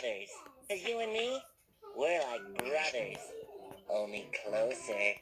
brothers. Cause you and me, we're like brothers. Only closer.